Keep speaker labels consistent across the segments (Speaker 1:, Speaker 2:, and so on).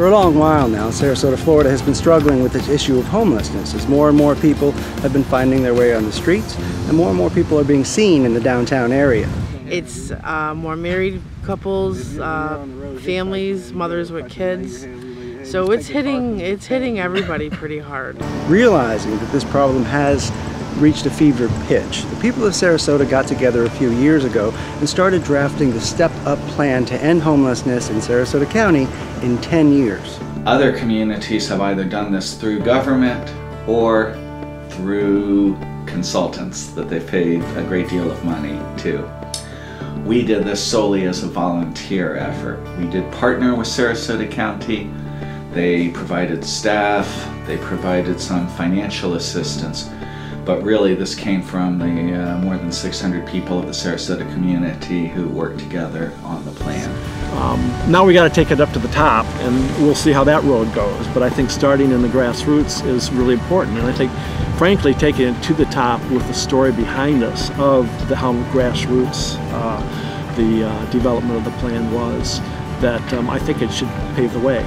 Speaker 1: For a long while now, Sarasota, Florida has been struggling with this issue of homelessness as more and more people have been finding their way on the streets and more and more people are being seen in the downtown area.
Speaker 2: It's uh, more married couples, uh, families, mothers with kids. So it's hitting it's hitting everybody pretty hard.
Speaker 1: Realizing that this problem has reached a fever pitch, the people of Sarasota got together a few years ago and started drafting the Step Up plan to end homelessness in Sarasota County in 10 years.
Speaker 3: Other communities have either done this through government or through consultants that they've paid a great deal of money to. We did this solely as a volunteer effort. We did partner with Sarasota County. They provided staff, they provided some financial assistance, but really this came from the uh, more than 600 people of the Sarasota community who worked together on the plan.
Speaker 4: Um, now we got to take it up to the top and we'll see how that road goes. But I think starting in the grassroots is really important. And I think, frankly, taking it to the top with the story behind us of the, how grassroots uh, the uh, development of the plan was, that um, I think it should pave the way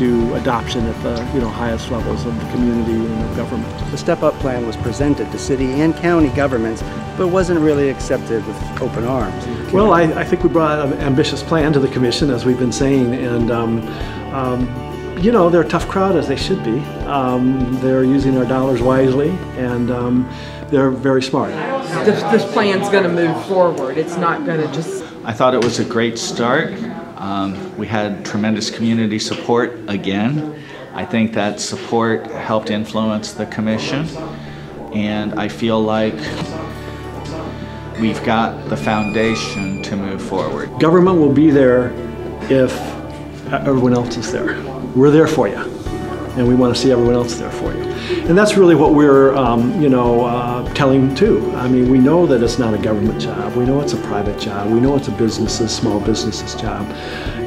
Speaker 4: to adoption at the you know highest levels of the community and of government.
Speaker 1: The Step Up plan was presented to city and county governments, but wasn't really accepted with open arms.
Speaker 4: Well, I, I think we brought an ambitious plan to the commission, as we've been saying, and um, um, you know they're a tough crowd as they should be. Um, they're using our dollars wisely, and um, they're very smart.
Speaker 5: This, this plan's going to move forward. It's not going to just.
Speaker 3: I thought it was a great start. Um, we had tremendous community support again. I think that support helped influence the commission, and I feel like we've got the foundation to move forward.
Speaker 4: Government will be there if everyone else is there. We're there for you, and we want to see everyone else there for you. And that's really what we're, um, you know, uh, telling too. I mean, we know that it's not a government job. We know it's a private job. We know it's a business's, small business's job,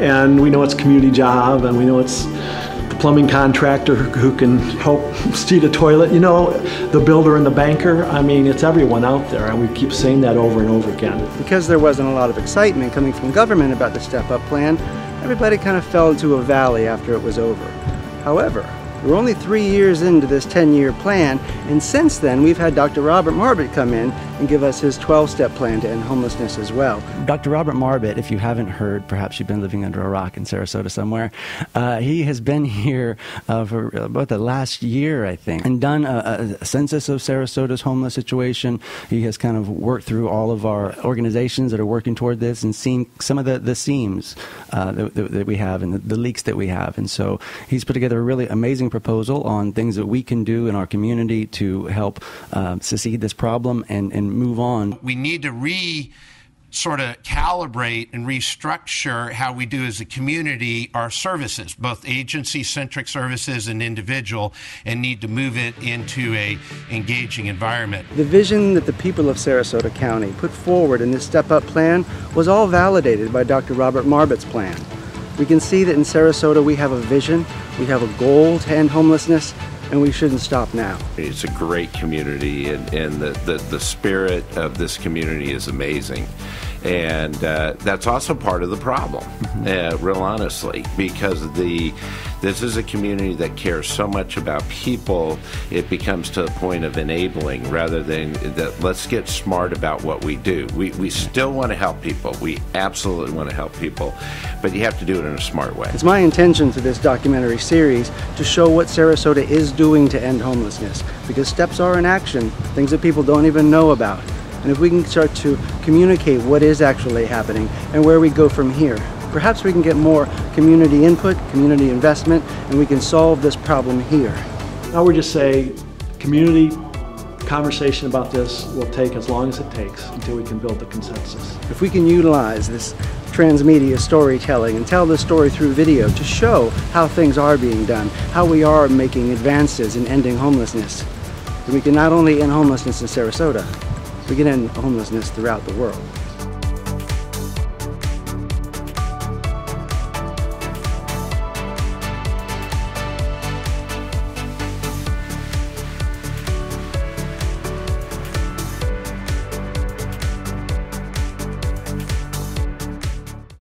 Speaker 4: and we know it's a community job, and we know it's the plumbing contractor who can help seat a toilet. You know, the builder and the banker. I mean, it's everyone out there, and we keep saying that over and over again.
Speaker 1: Because there wasn't a lot of excitement coming from government about the Step Up plan, everybody kind of fell into a valley after it was over. However, we're only three years into this 10-year plan, and since then we've had Dr. Robert Marbut come in and give us his 12-step plan to end homelessness as well. Dr. Robert Marbut, if you haven't heard, perhaps you've been living under a rock in Sarasota somewhere, uh, he has been here uh, for about the last year, I think, and done a, a census of Sarasota's homeless situation. He has kind of worked through all of our organizations that are working toward this and seen some of the, the seams uh, that, that, we have and the, the leaks that we have. And so he's put together a really amazing proposal on things that we can do in our community to help uh, succeed this problem and, and move on.
Speaker 6: We need to re sort of calibrate and restructure how we do as a community our services, both agency-centric services and individual, and need to move it into a engaging environment.
Speaker 1: The vision that the people of Sarasota County put forward in this Step Up plan was all validated by Dr. Robert Marbut's plan. We can see that in Sarasota we have a vision, we have a goal to end homelessness, and we shouldn't stop now.
Speaker 7: It's a great community, and, and the, the, the spirit of this community is amazing. And uh, that's also part of the problem, uh, real honestly, because the this is a community that cares so much about people, it becomes to the point of enabling rather than that. Let's get smart about what we do. We, we still want to help people. We absolutely want to help people, but you have to do it in a smart way.
Speaker 1: It's my intention to this documentary series to show what Sarasota is doing to end homelessness because steps are in action, things that people don't even know about. And if we can start to communicate what is actually happening and where we go from here, perhaps we can get more community input, community investment, and we can solve this problem here.
Speaker 4: I would just say community conversation about this will take as long as it takes until we can build the consensus.
Speaker 1: If we can utilize this transmedia storytelling and tell the story through video to show how things are being done, how we are making advances in ending homelessness, then we can not only end homelessness in Sarasota, end homelessness throughout the world.